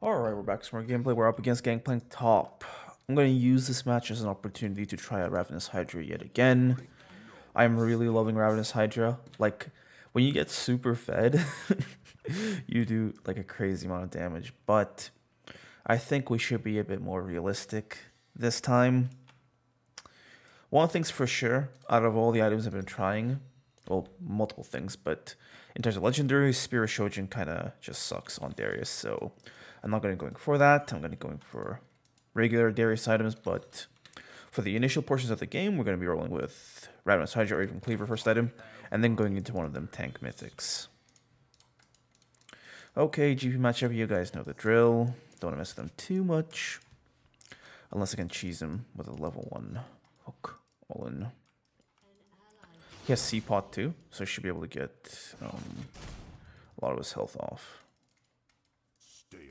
Alright, we're back to more gameplay. We're up against Gangplank Top. I'm going to use this match as an opportunity to try out Ravenous Hydra yet again. I'm really loving Ravenous Hydra. Like, when you get super fed, you do like a crazy amount of damage. But I think we should be a bit more realistic this time. One thing's for sure, out of all the items I've been trying, well, multiple things, but in terms of legendary, Spear of Shojin kind of just sucks on Darius, so I'm not going to go for that. I'm going to going for regular Darius items, but for the initial portions of the game, we're going to be rolling with Ravenous Hydra or even Cleaver first item, and then going into one of them tank mythics. Okay, GP matchup, you guys know the drill. Don't want to mess with them too much. Unless I can cheese him with a level 1 hook all in. He has C-Pot too, so he should be able to get um, a lot of his health off. Stay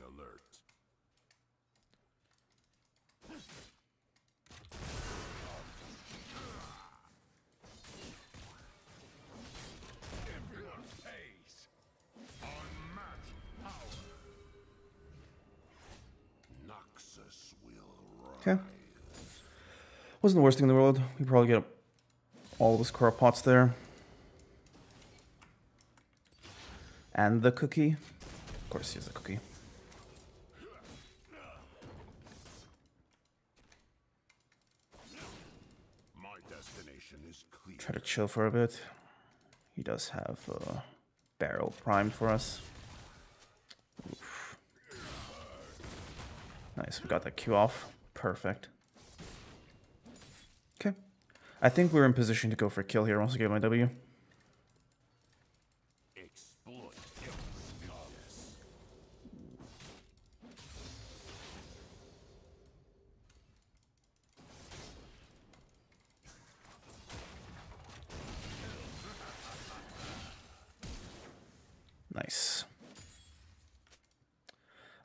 Okay. Wasn't the worst thing in the world. We probably get all his corrupt pots there. And the cookie. Of course he has a cookie. My destination is clear. Try to chill for a bit. He does have a barrel primed for us. Oof. Nice, we got that Q off. Perfect. Okay. I think we're in position to go for a kill here once I get my W.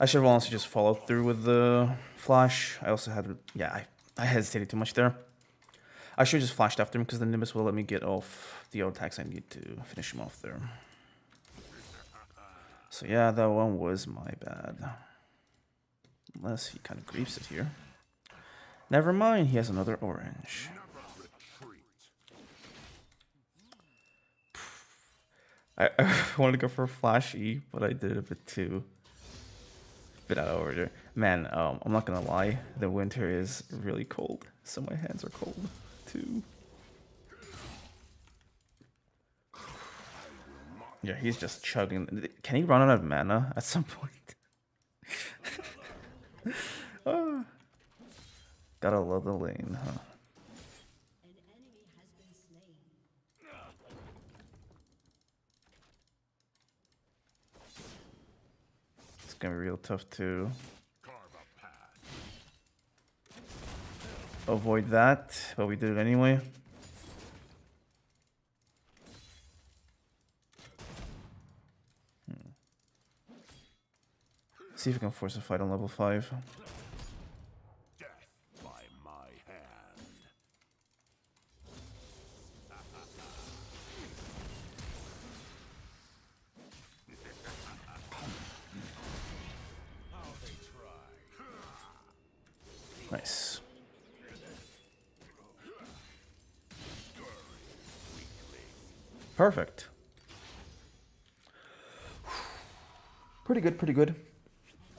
I should have honestly just followed through with the flash. I also had, yeah, I, I hesitated too much there. I should have just flashed after him because the Nimbus will let me get off the attacks I need to finish him off there. So yeah, that one was my bad. Unless he kind of griefs it here. Never mind, he has another orange. I, I wanted to go for a flash E, but I did a bit too bit out of order. Man, um, I'm not gonna lie, the winter is really cold, so my hands are cold too. Yeah, he's just chugging. Can he run out of mana at some point? Ah. Gotta love the lane, huh? An enemy has been slain. It's gonna be real tough to avoid that, but we did it anyway. Hmm. See if we can force a fight on level 5. Pretty good, pretty good.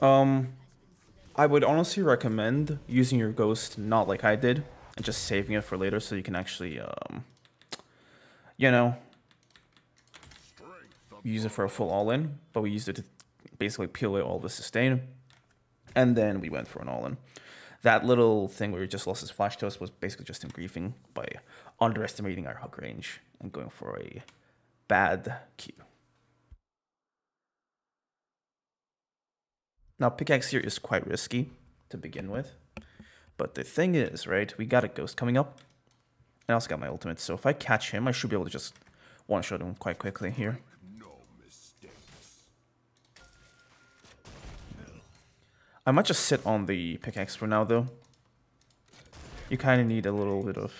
Um, I would honestly recommend using your ghost not like I did, and just saving it for later so you can actually, um, you know, use it for a full all-in. But we used it to basically peel away all the sustain, and then we went for an all-in. That little thing where we just lost his flash to us was basically just him griefing by underestimating our hook range and going for a bad Q. Now, pickaxe here is quite risky to begin with. But the thing is, right, we got a ghost coming up. And I also got my ultimate, so if I catch him, I should be able to just one-shot him quite quickly here. I might just sit on the pickaxe for now, though. You kind of need a little bit of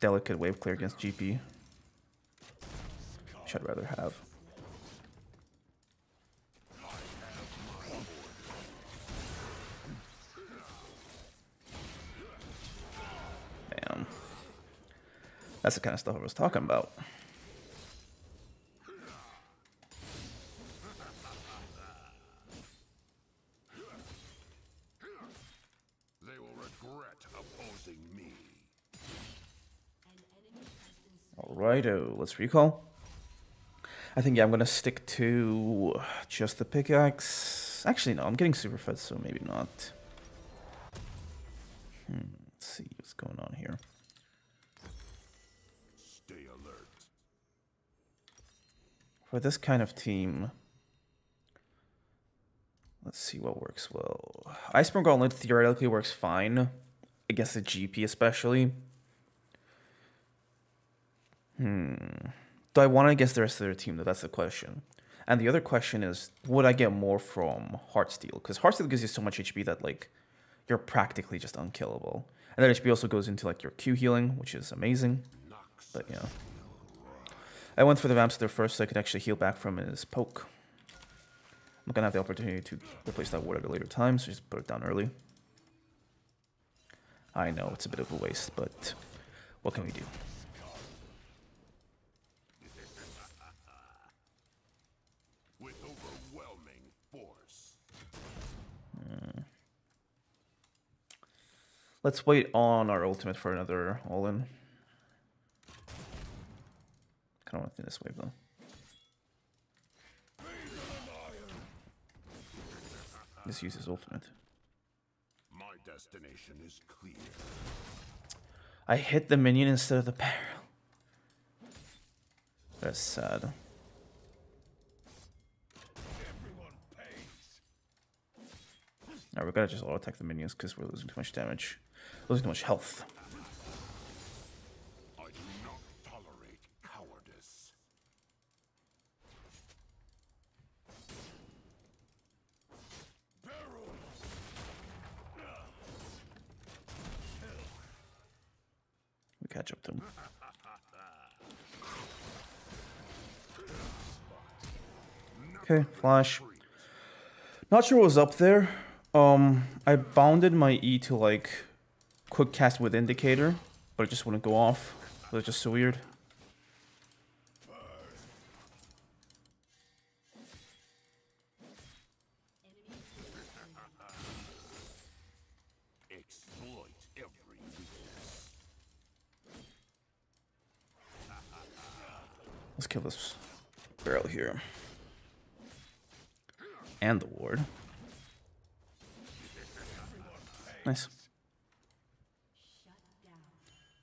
delicate wave clear against GP. Which I'd rather have. That's the kind of stuff I was talking about. They will regret opposing me. Alrighto, let's recall. I think yeah, I'm gonna stick to just the pickaxe. Actually, no, I'm getting super fed, so maybe not. Hmm, let's see what's going on here. For this kind of team, let's see what works well. Iceborn Gauntlet theoretically works fine against the GP, especially. Hmm. Do I want to against the rest of their team? Though that's the question. And the other question is, would I get more from Heartsteel? Because Heartsteel gives you so much HP that like you're practically just unkillable. And that HP also goes into like your Q healing, which is amazing. But yeah. I went for the Vamps there first so I could actually heal back from his poke. I'm gonna have the opportunity to replace that ward at a later time, so just put it down early. I know it's a bit of a waste, but what can we do? Force. Let's wait on our ultimate for another all-in. Kind this wave though. Just use his ultimate. My destination is clear. I hit the minion instead of the barrel. That's sad. Alright, we gotta just auto attack the minions because we're losing too much damage. Losing too much health. I do not tolerate cowardice. Okay, flash. Not sure what was up there. Um, I bounded my E to like quick cast with indicator, but it just wouldn't go off. It was just so weird. Let's kill this barrel here. And the ward. Nice.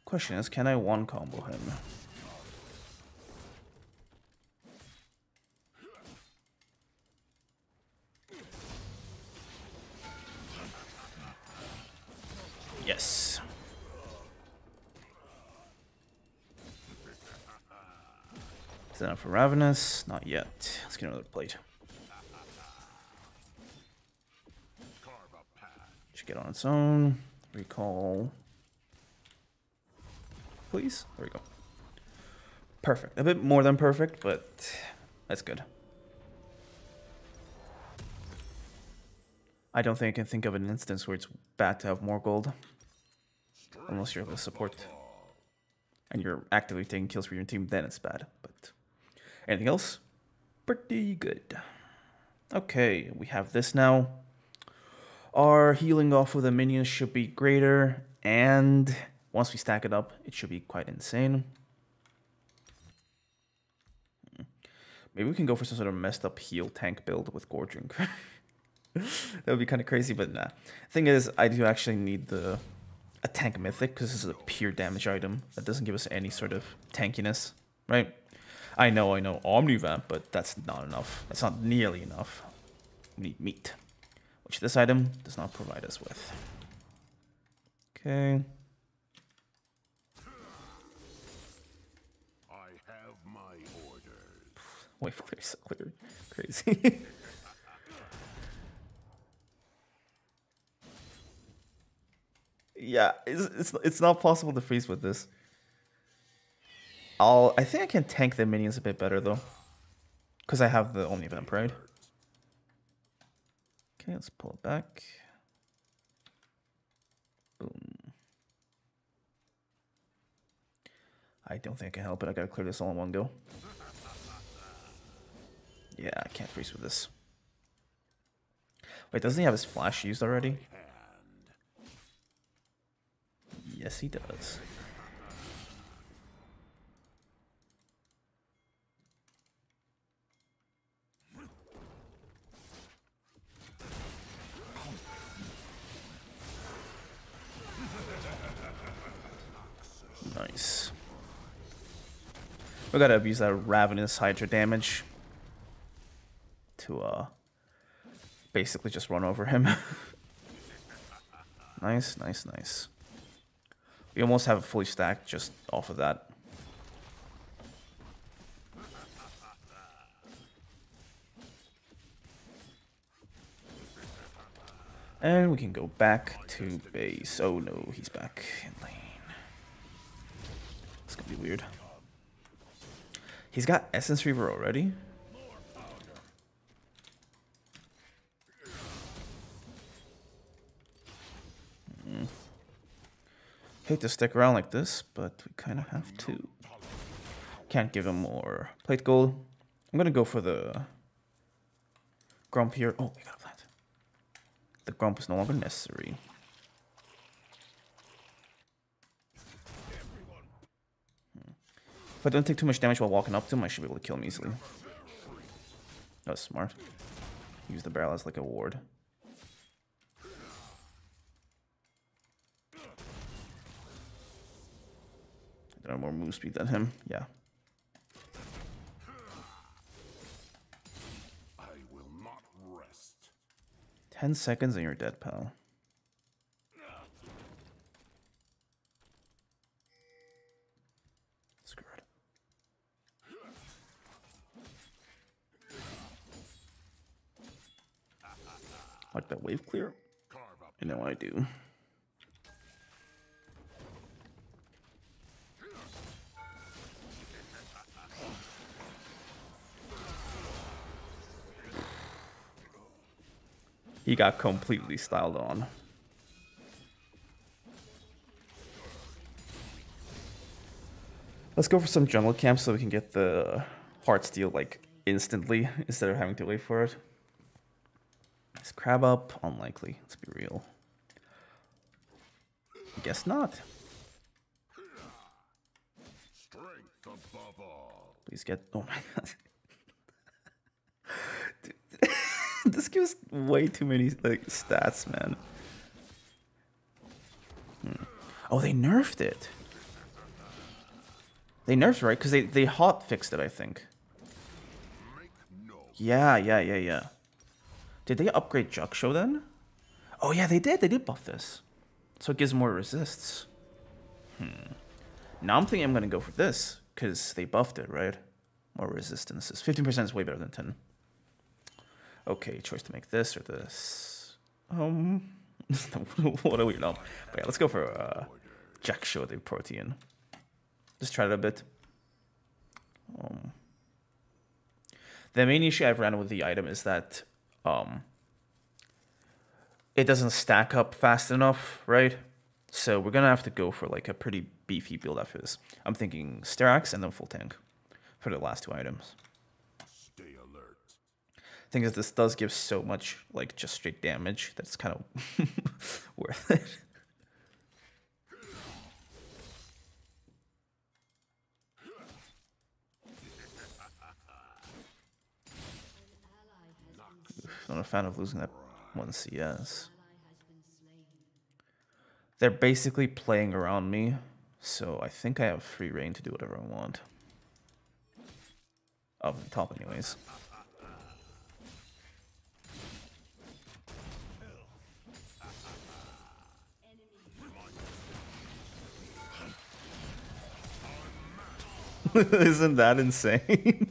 Question is, can I one combo him? Yes. Is that enough for Ravenous? Not yet. Let's get another plate. Should get on its own. Recall. Please. There we go. Perfect. A bit more than perfect, but that's good. I don't think I can think of an instance where it's bad to have more gold. Unless you're the support. And you're actively taking kills for your team, then it's bad. But anything else? Pretty good. Okay, we have this now. Our healing off of the minions should be greater, and once we stack it up, it should be quite insane. Hmm. Maybe we can go for some sort of messed up heal tank build with Gorging. that would be kind of crazy, but nah. Thing is, I do actually need the a tank mythic because this is a pure damage item that doesn't give us any sort of tankiness, right? I know, I know, Omnivamp, but that's not enough. That's not nearly enough. We need meat, which this item does not provide us with. Okay. I have my orders. Wait for so clear. Crazy. yeah, it's, it's it's not possible to freeze with this. I'll I think I can tank the minions a bit better though. Cause I have the Omnivamp, right? Okay, let's pull it back. Boom. I don't think I can help it. I gotta clear this all in one go. Yeah, I can't freeze with this. Wait, doesn't he have his flash used already? Yes, he does. Nice. We gotta abuse that Ravenous Hydra damage to uh basically just run over him. nice, nice, nice. We almost have it fully stacked just off of that. And we can go back to base. Oh no, he's back in lane. It's gonna be weird. He's got Essence Reaver already? Hmm. Hate to stick around like this, but we kind of have to. Can't give him more plate gold. I'm gonna go for the Grump here. Oh, we got a plant. The Grump is no longer necessary. If I don't take too much damage while walking up to him, I should be able to kill him easily. That was smart. Use the barrel as like a ward. I don't have more move speed than him. Yeah. I will not rest. 10 seconds and you're dead, pal. Wave clear? You know I do. He got completely styled on. Let's go for some jungle camp so we can get the Heartsteel like instantly instead of having to wait for it. Is crab up? Unlikely. Let's be real. Guess not. strength above all. Please get. Oh my god. Dude, this gives way too many like stats, man. Hmm. Oh, they nerfed it. They nerfed right because they they hot fixed it, I think. Yeah, yeah, yeah, yeah. Did they upgrade Jak'Sho then? Oh yeah, they did. They did buff this, so it gives more resists. Hmm. Now I'm thinking I'm gonna go for this because they buffed it, right? More resistances. Fifteen percent is way better than ten. Okay, choice to make this or this. Um, what do we know? But yeah, let's go for uh, Jak'Sho the Protean. Just try it a bit. Um, the main issue I've ran with the item is that um, it doesn't stack up fast enough, right? So we're gonna have to go for like a pretty beefy build after this. I'm thinking Sterak's and then full tank for the last two items. stay alert. Thing is, this does give so much like just straight damage that's kind of worth it. Not a fan of losing that one CS. They're basically playing around me, so I think I have free reign to do whatever I want. Up the top, anyways. Isn't that insane?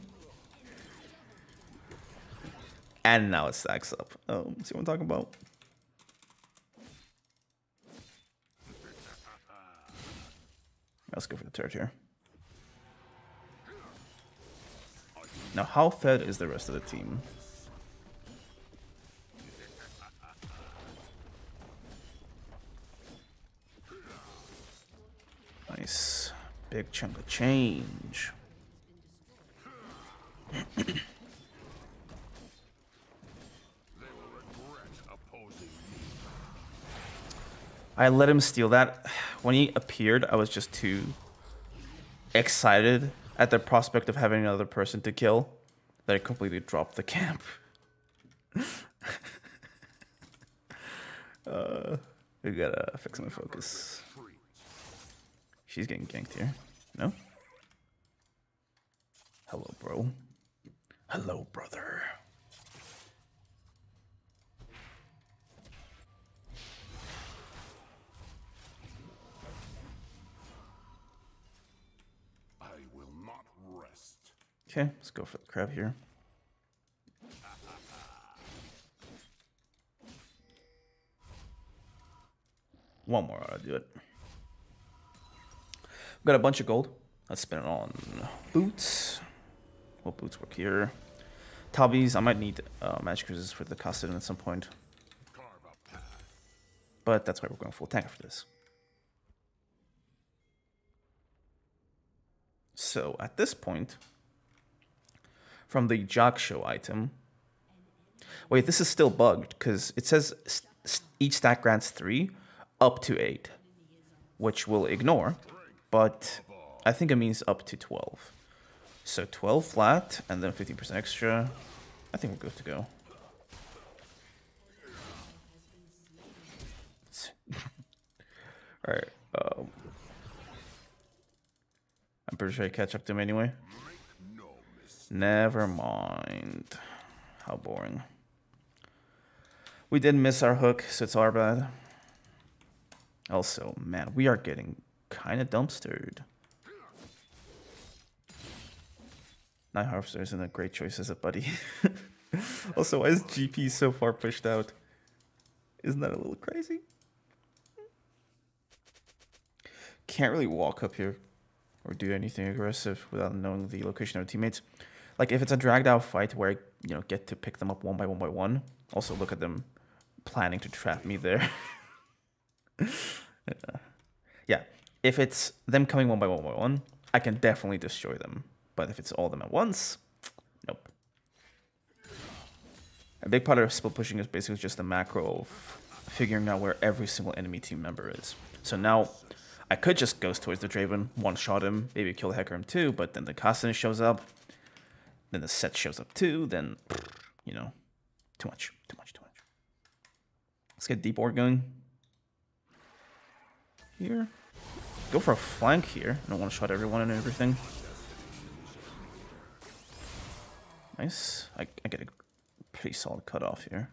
and now it stacks up. Um, see what I'm talking about? Let's go for the turret here. Now, how fed is the rest of the team? Nice. big chunk of change. They will regret opposing me. I let him steal that. When he appeared, I was just too excited at the prospect of having another person to kill that I completely dropped the camp. uh, we gotta fix my focus. She's getting ganked here. No? Hello, bro. Hello, brother. Okay, let's go for the crab here. One more ought to do it. We've got a bunch of gold. Let's spend it on boots. What boots work here? Tabis. I might need uh, magic cruises for the costume at some point. But that's why we're going full tank for this. So at this point, from the Jak'Sho item, wait, this is still bugged because it says each stack grants three up to eight, which we'll ignore, but I think it means up to 12. So 12 flat and then 15% extra. I think we're good to go. Alright, um, I'm pretty sure I catch up to him anyway. Never mind. How boring. We did miss our hook, so it's our bad. Also, man, we are getting kind of dumpstered. Night Harvester isn't a great choice as a buddy. also, why is GP so far pushed out? Isn't that a little crazy? Can't really walk up here or do anything aggressive without knowing the location of teammates. Like if it's a dragged out fight where I, you know, get to pick them up one by one by one. Also look at them planning to trap me there. Yeah. If it's them coming one by one by one, I can definitely destroy them. But if it's all them at once, nope. A big part of split pushing is basically just the macro of figuring out where every single enemy team member is. So now I could just ghost towards the Draven, one shot him, maybe kill the Hecarim too, but then the Kassadin shows up, then the Sett shows up too, then, you know, too much, too much, too much. Let's get deep org going. Here. Go for a flank here. I don't want to shot everyone and everything. Nice. I, I get a pretty solid cutoff here.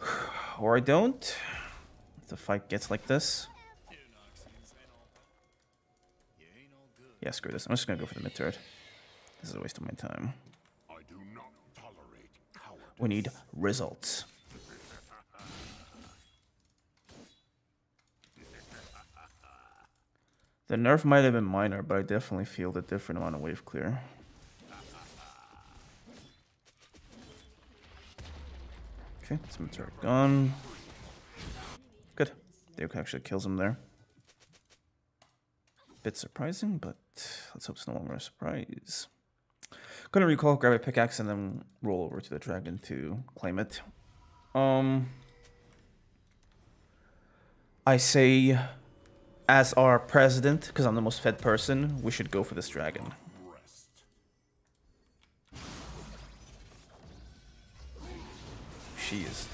Or I don't. If the fight gets like this. Yeah, screw this. I'm just gonna go for the mid turret. This is a waste of my time. I do not tolerate cowardice. We need results. The nerf might have been minor, but I definitely feel the different amount of wave clear. Okay, some turret gone. Good. Duke actually kills him there. Bit surprising, but let's hope it's no longer a surprise. Gonna recall, grab a pickaxe, and then roll over to the dragon to claim it. Um, I say, as our president, because I'm the most fed person, we should go for this dragon. She is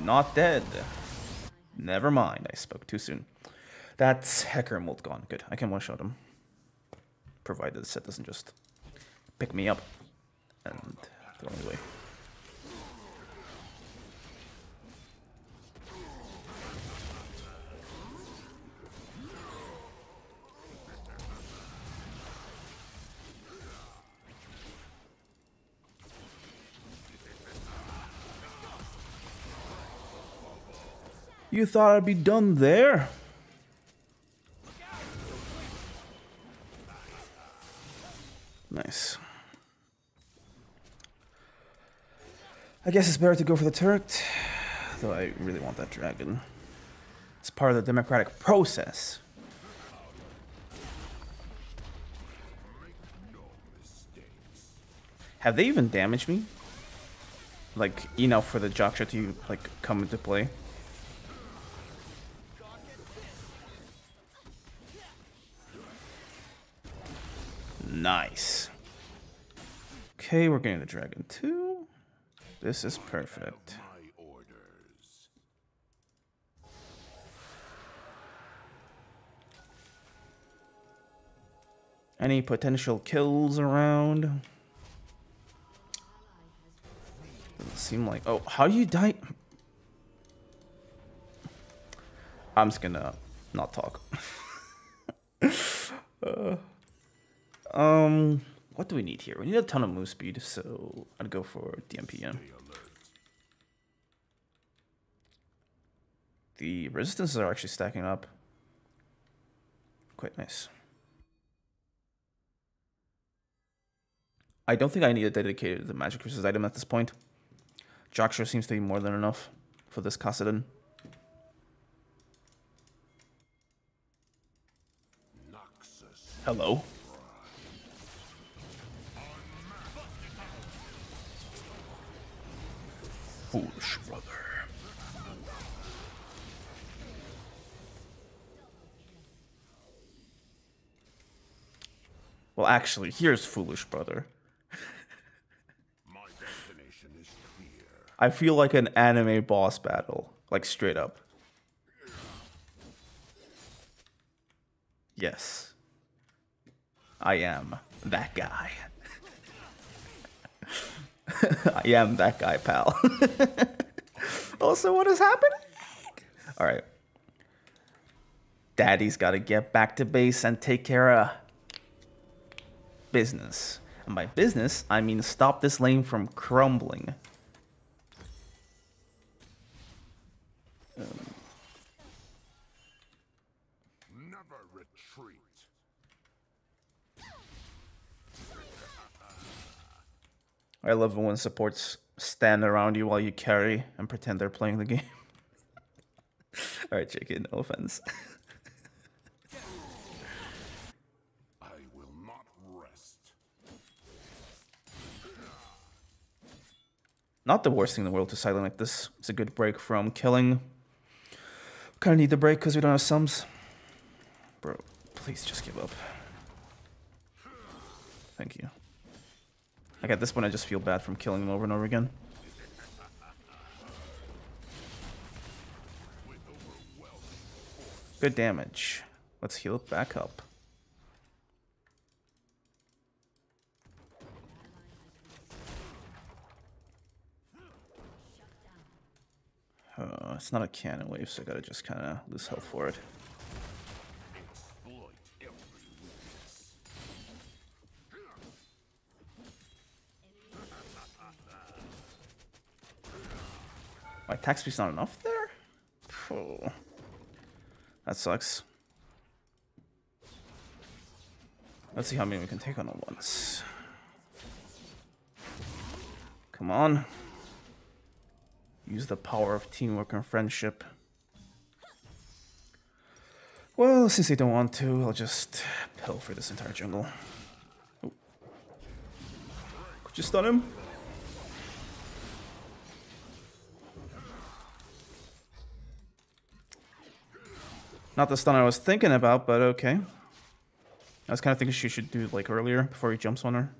not dead. Never mind, I spoke too soon. That's Hecarim ult gone. Good, I can one-shot him. Provided the Sett doesn't just pick me up and throw me away. You thought I'd be done there? I guess it's better to go for the turret, though I really want that dragon. It's part of the democratic process. Have they even damaged me? Like, enough for the Jak'Sho to, like, come into play? Nice. Okay, we're getting the dragon too. This is perfect. Any potential kills around? Doesn't seem like. Oh, how do you die? I'm just gonna not talk. Uh, um, what do we need here? We need a ton of move speed, so I'd go for DMPM. The resistances are actually stacking up. Quite nice. I don't think I need a dedicated the magic resist item at this point. Jak'Sho seems to be more than enough for this Kassadin. Hello. Well, actually, here's foolish brother. My destination is clear. I feel like an anime boss battle, like straight up. Yes. I am that guy. I am that guy, pal. also, what is happening? All right. Daddy's got to get back to base and take care of business. And by business, I mean stop this lane from crumbling. Never retreat. I love when one supports stand around you while you carry and pretend they're playing the game. Alright, chicken, no offense. I will not rest. Not the worst thing in the world to silent like this. It's a good break from killing. Kinda need the break because we don't have sums. Bro, please just give up. Thank you. Like at this point, I just feel bad from killing them over and over again. Good damage. Let's heal it back up. Uh, it's not a cannon wave, so I gotta just kind of lose health for it. Attack speed's not enough there? Oh. That sucks. Let's see how many we can take on at once. Come on. Use the power of teamwork and friendship. Well, since they don't want to, I'll just pill for this entire jungle. Oh. Could you stun him? Not the stun I was thinking about, but okay. I was kind of thinking she should do like earlier before he jumps on her.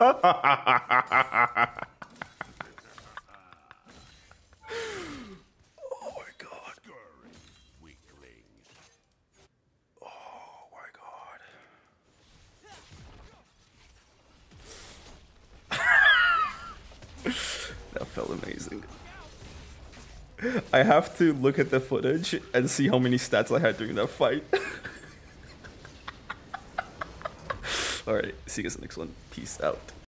that felt amazing. I have to look at the footage and see how many stats I had during that fight. All right, see you guys in the next one. Peace out.